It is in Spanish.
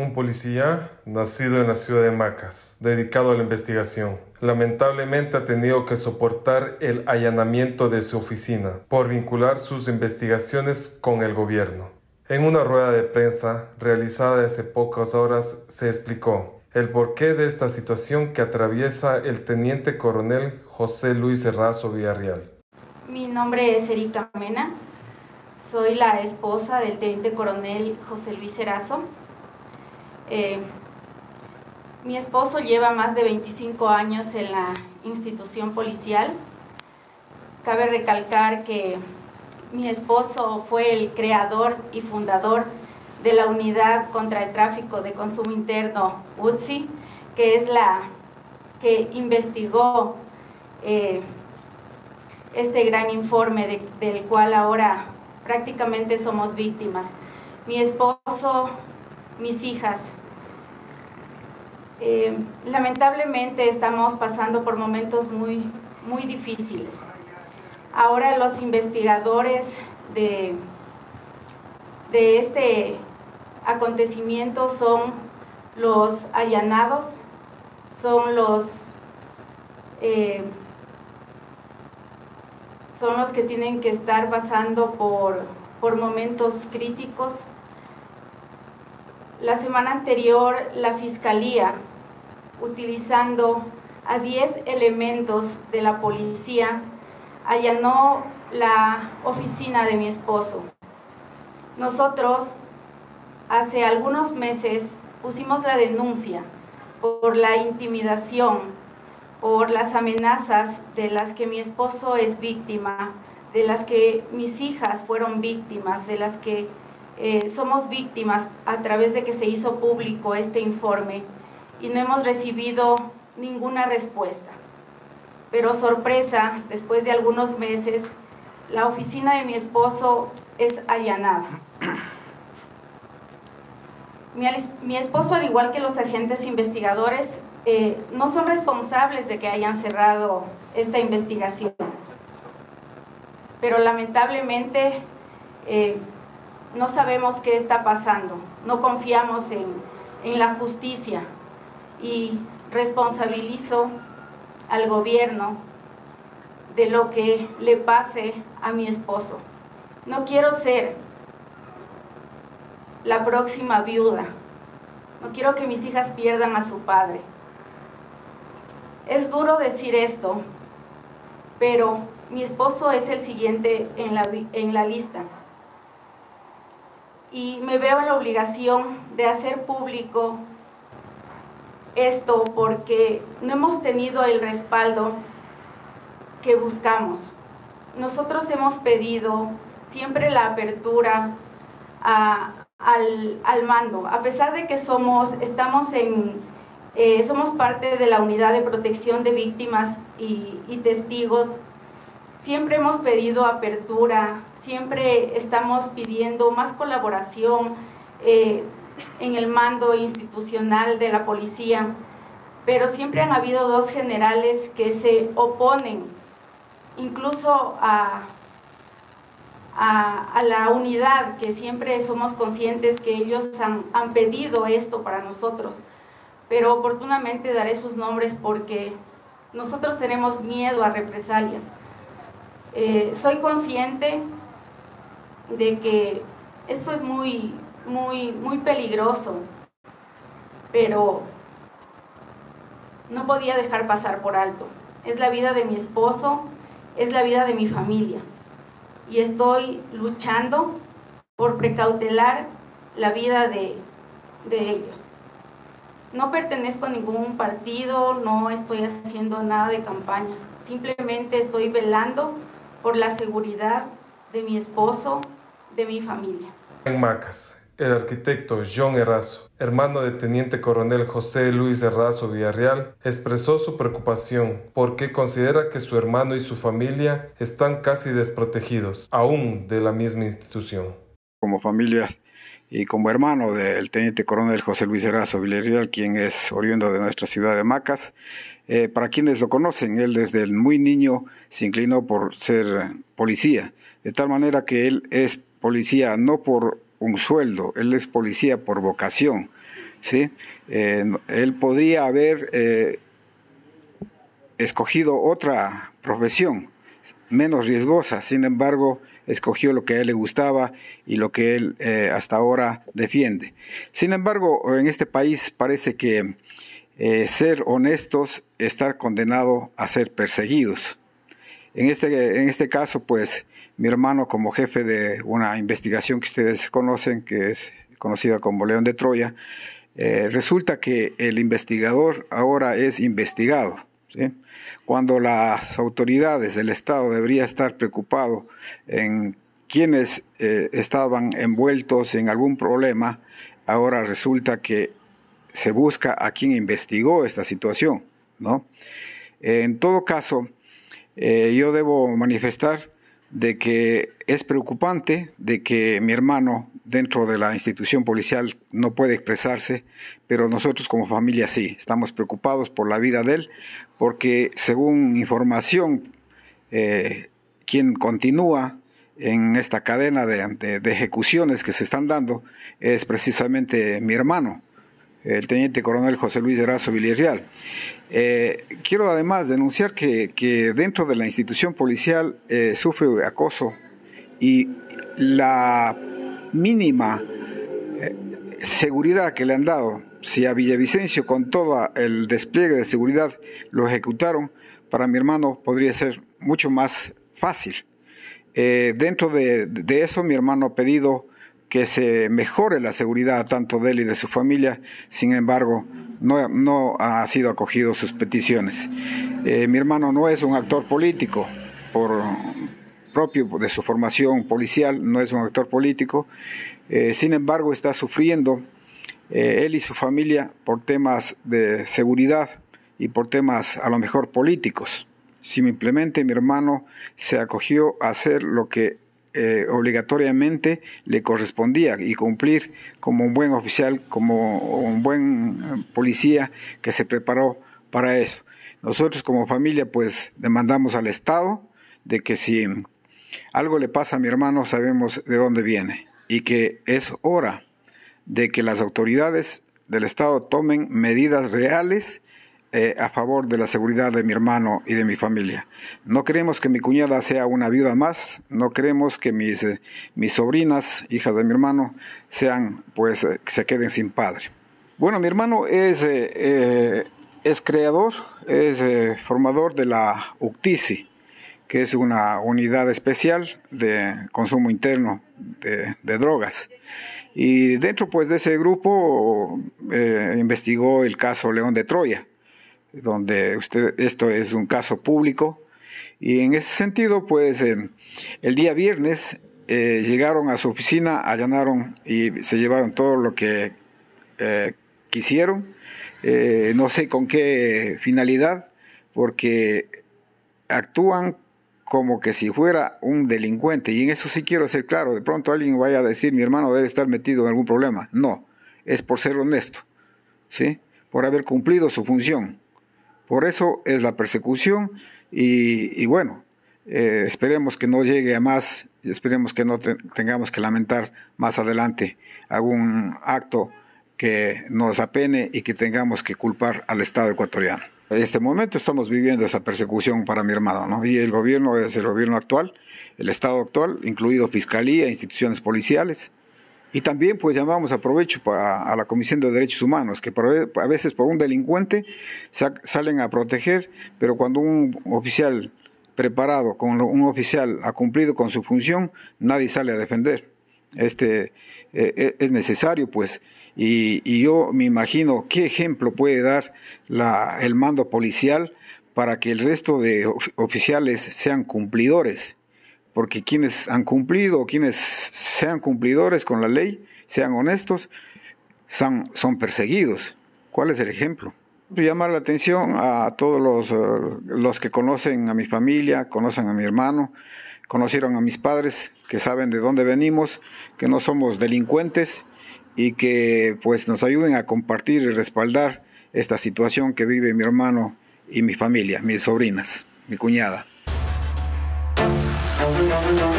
un policía nacido en la ciudad de Macas, dedicado a la investigación. Lamentablemente ha tenido que soportar el allanamiento de su oficina por vincular sus investigaciones con el gobierno. En una rueda de prensa realizada hace pocas horas se explicó el porqué de esta situación que atraviesa el teniente coronel José Luis Errazo Villarreal. Mi nombre es Erika Mena, soy la esposa del teniente coronel José Luis Erazo. Eh, mi esposo lleva más de 25 años en la institución policial. Cabe recalcar que mi esposo fue el creador y fundador de la Unidad contra el Tráfico de Consumo Interno, UTSI, que es la que investigó eh, este gran informe del cual ahora prácticamente somos víctimas. Mi esposo, mis hijas. Eh, lamentablemente estamos pasando por momentos muy, muy difíciles. Ahora los investigadores de, de este acontecimiento son los allanados, son los eh, son los que tienen que estar pasando por, por momentos críticos. La semana anterior la Fiscalía, utilizando a 10 elementos de la policía, allanó la oficina de mi esposo. Nosotros hace algunos meses pusimos la denuncia por la intimidación por las amenazas de las que mi esposo es víctima, de las que mis hijas fueron víctimas, de las que eh, somos víctimas a través de que se hizo público este informe y no hemos recibido ninguna respuesta. Pero sorpresa, después de algunos meses, la oficina de mi esposo es allanada. Mi, esposo, al igual que los agentes investigadores, eh, no son responsables de que hayan cerrado esta investigación. Pero lamentablemente eh, no sabemos qué está pasando, no confiamos en la justicia y responsabilizo al gobierno de lo que le pase a mi esposo. No quiero ser la próxima viuda. No quiero que mis hijas pierdan a su padre. Es duro decir esto, pero mi esposo es el siguiente en la, en la lista. Y me veo en la obligación de hacer público esto porque no hemos tenido el respaldo que buscamos. Nosotros hemos pedido siempre la apertura al, al, mando, a pesar de que somos, estamos en, eh, somos parte de la unidad de protección de víctimas y, testigos. Siempre hemos pedido apertura, siempre estamos pidiendo más colaboración eh, en el mando institucional de la policía, pero siempre han habido dos generales que se oponen incluso a, a, la unidad, que siempre somos conscientes que ellos han, han pedido esto para nosotros pero oportunamente daré sus nombres porque nosotros tenemos miedo a represalias. Eh, soy consciente de que esto es muy, muy, muy peligroso, pero no podía dejar pasar por alto. Es la vida de mi esposo, es la vida de mi familia. Y estoy luchando por precautelar la vida de, de ellos. No pertenezco a ningún partido, no estoy haciendo nada de campaña. Simplemente estoy velando por la seguridad de mi esposo, de mi familia. En Macas, el arquitecto John Errazo, hermano del teniente coronel José Luis Errazo Villarreal, expresó su preocupación porque considera que su hermano y su familia están casi desprotegidos, aún de la misma institución. Como familia y como hermano del teniente coronel José Luis Erazo Villarreal, quien es oriundo de nuestra ciudad de Macas. Eh, para quienes lo conocen, él desde muy niño se inclinó por ser policía, de tal manera que él es policía no por un sueldo, él es policía por vocación. ¿sí? él podría haber escogido otra profesión menos riesgosa, sin embargo, escogió lo que a él le gustaba y lo que él eh, hasta ahora defiende. Sin embargo, en este país parece que eh, ser honestos está condenado a ser perseguidos. En este, en este caso, pues, mi hermano como jefe de una investigación que ustedes conocen, que es conocida como León de Troya, eh, resulta que el investigador ahora es investigado. Cuando las autoridades del Estado deberían estar preocupados en quienes eh, estaban envueltos en algún problema, ahora resulta que se busca a quien investigó esta situación, ¿no? En todo caso, eh, yo debo manifestar de que es preocupante de que mi hermano dentro de la institución policial no puede expresarse, pero nosotros como familia sí, estamos preocupados por la vida de él, porque según información, eh, quien continúa en esta cadena de, ejecuciones que se están dando es precisamente mi hermano, el teniente coronel José Luis Erazo Villarreal. Eh, quiero además denunciar que, dentro de la institución policial eh, sufre acoso y la mínima seguridad que le han dado si a Villavicencio con todo el despliegue de seguridad lo ejecutaron, para mi hermano podría ser mucho más fácil. Eh, dentro de, eso mi hermano ha pedido que se mejore la seguridad tanto de él y de su familia, sin embargo no, no ha sido acogido sus peticiones. Eh, mi hermano no es un actor político, por propio de su formación policial, no es un actor político, eh, sin embargo está sufriendo eh, él y su familia por temas de seguridad y por temas a lo mejor políticos. Simplemente mi hermano se acogió a hacer lo que eh, obligatoriamente le correspondía y cumplir como un buen oficial, como un buen eh, policía que se preparó para eso. Nosotros como familia pues demandamos al Estado de que si algo le pasa a mi hermano sabemos de dónde viene y que es hora de que las autoridades del Estado tomen medidas reales eh, a favor de la seguridad de mi hermano y de mi familia. No queremos que mi cuñada sea una viuda más, no queremos que mis, eh, mis sobrinas, hijas de mi hermano, sean, pues, eh, se queden sin padre. Bueno, mi hermano es, es creador, es formador de la UCTICI, que es una unidad especial de consumo interno de, de drogas. Y dentro pues de ese grupo investigó el caso León de Troya, donde usted, esto es un caso público. Y en ese sentido pues el día viernes eh, llegaron a su oficina, allanaron y se llevaron todo lo que eh, quisieron. no sé con qué finalidad, porque actúan como que si fuera un delincuente, y en eso sí quiero ser claro, de pronto alguien vaya a decir mi hermano debe estar metido en algún problema. No, es por ser honesto, ¿sí? Por haber cumplido su función. Por eso es la persecución y, bueno, eh, esperemos que no llegue a más, esperemos que no tengamos que lamentar más adelante algún acto que nos apene y que tengamos que culpar al Estado ecuatoriano. En este momento estamos viviendo esa persecución para mi hermano, ¿no? Y el gobierno es el gobierno actual, el Estado actual, incluido Fiscalía, instituciones policiales. Y también pues llamamos aprovecho a la Comisión de Derechos Humanos, que a veces por un delincuente salen a proteger, pero cuando un oficial preparado, con un oficial ha cumplido con su función, nadie sale a defender. Este, eh, eh, es necesario pues y, yo me imagino qué ejemplo puede dar la, el mando policial para que el resto de oficiales sean cumplidores, porque quienes han cumplido, quienes sean cumplidores con la ley, sean honestos, son, son perseguidos. ¿Cuál es el ejemplo? Llamar la atención a todos los, eh, los que conocen a mi familia, conocen a mi hermano, conocieron a mis padres, que saben de dónde venimos, que no somos delincuentes y que pues nos ayuden a compartir y respaldar esta situación que vive mi hermano y mi familia, mis sobrinas, mi cuñada. Thank you.